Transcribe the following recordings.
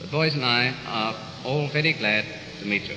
The boys and I are all very glad to meet you.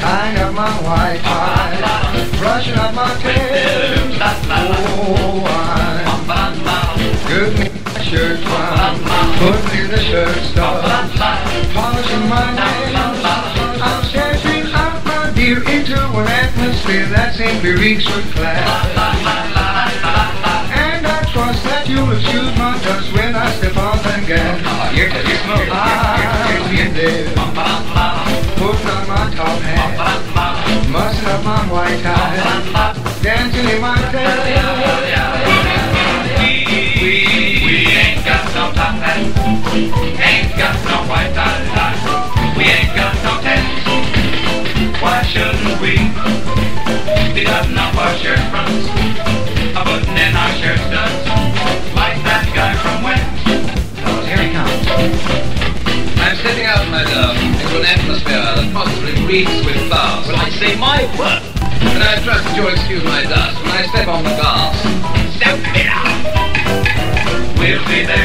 Tying up my white tie, brushing up my tail. Oh, I'm good my shirt front, putting in the shirt stuff, polishing my nails. I'm sketching out my dear into an atmosphere that simply reeks with class. And I trust that you'll excuse my dust when I step on that gas. Here, here, smoke. I'll be there, putting on my top hat, mussing that possibly reeks with flowers. When I say my word, and I trust you'll excuse my dust when I step on the gas. Step it up. We'll be there.